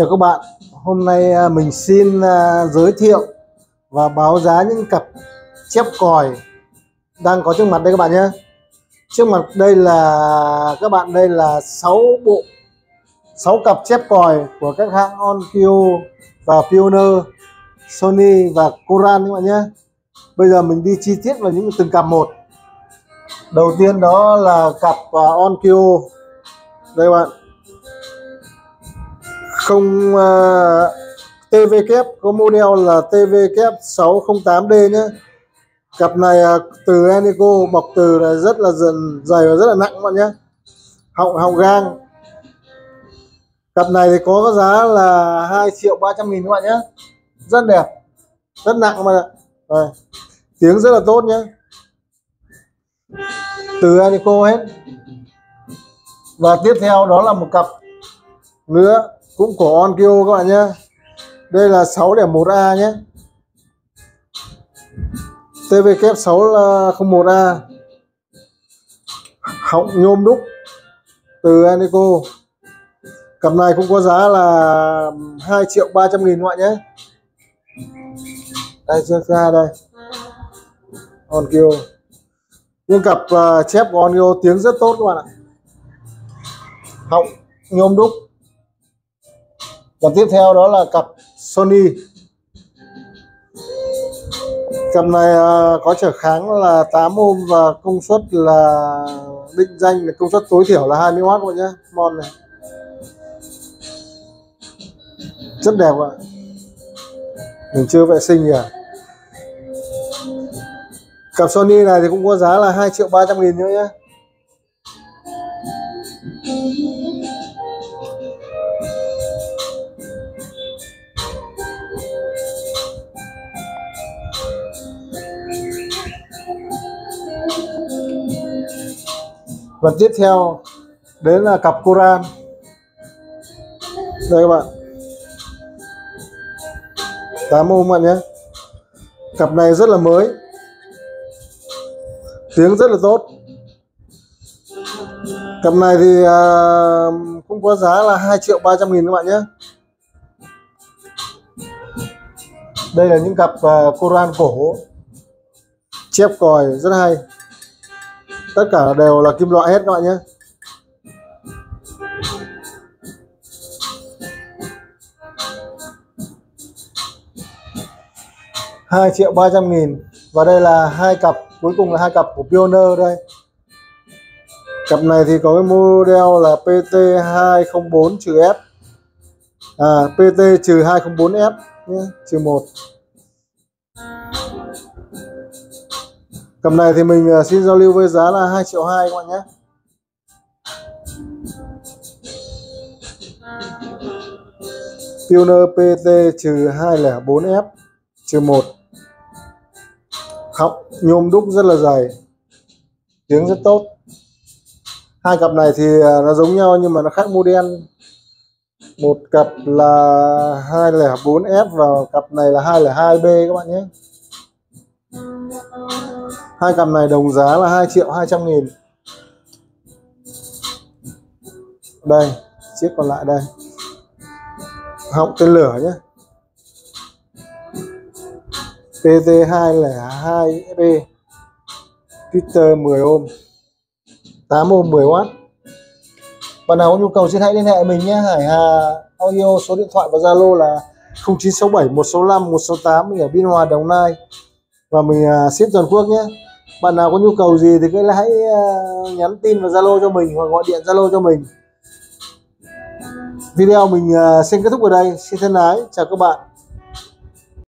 Chào các bạn, hôm nay à, mình xin à, giới thiệu và báo giá những cặp chép còi đang có trước mặt đây các bạn nhé. Trước mặt đây là các bạn đây là 6 bộ 6 cặp chép còi của các hãng Onkyo và Pioneer, Sony và Koran các bạn nhé. Bây giờ mình đi chi tiết vào những từng cặp một. Đầu tiên đó là cặp à, Onkyo. Đây các bạn không à, uh, TV kép có model là TV kép 608D nhé cặp này uh, từ Enico bọc từ là rất là dần dày và rất là nặng các bạn nhé họng họng gang. Cặp này thì có giá là 2 triệu 300 nghìn các bạn nhé rất đẹp rất nặng mà Đây. tiếng rất là tốt nhé từ Enico hết. Và tiếp theo đó là một cặp nữa cũng của Onkyo các bạn nhé đây là 6.1A nhé. TV kép 601A họng nhôm đúc từ Anico cặp này cũng có giá là 2 triệu 300 nghìn các bạn nhé. Đây chưa ra đây. Onkyo nhưng cặp uh, chép của Onkyo tiếng rất tốt các bạn ạ. Họng nhôm đúc và tiếp theo đó là cặp Sony. Cặp này à, có trở kháng là 8 ohm và công suất là định danh, là công suất tối thiểu là 20W các bạn nhé mon này. Rất đẹp ạ. Mình chưa vệ sinh gì à. Cặp Sony này thì cũng có giá là 2 triệu 300 nghìn nữa nhé và tiếp theo đến là cặp Quran đây các bạn. 8 ôm bạn nhé. Cặp này rất là mới. Tiếng rất là tốt. Cặp này thì à, cũng có giá là 2 triệu 300 nghìn các bạn nhé. Đây là những cặp à, uh, Quran cổ. Chép còi rất hay tất cả đều là kim loại hết các bạn nhé. Hai triệu ba trăm nghìn và đây là hai cặp, cuối cùng là hai cặp của Pioneer đây. Cặp này thì có cái model là PT 204 F. À PT 204F nhé, trừ 1 Cầm này thì mình à, xin giao lưu với giá là 2 triệu 2 các bạn nhé. Tuner PT trừ 204F trừ 1 Khóc nhôm đúc rất là dày, Tiếng rất tốt. Hai cặp này thì à, nó giống nhau nhưng mà nó khác model. Một cặp là 204F và cặp này là 202B các bạn nhé hai cặp này đồng giá là 2 triệu 200 nghìn. Đây, chiếc còn lại đây. Họng tên lửa nhé PT202B Twitter 10 ohm. 8 ohm 10W bạn nào có nhu cầu xin hãy liên hệ mình nhé. Hải Hà, Audio, số điện thoại và Zalo là 0967 165 168 mình ở Biên Hòa, Đồng Nai. Và mình à, ship toàn quốc nhé bạn nào có nhu cầu gì thì cứ hãy ờ, nhắn tin vào Zalo cho mình hoặc gọi điện Zalo cho mình. Video mình ờ, xin kết thúc ở đây. Xin thân ái, chào các bạn.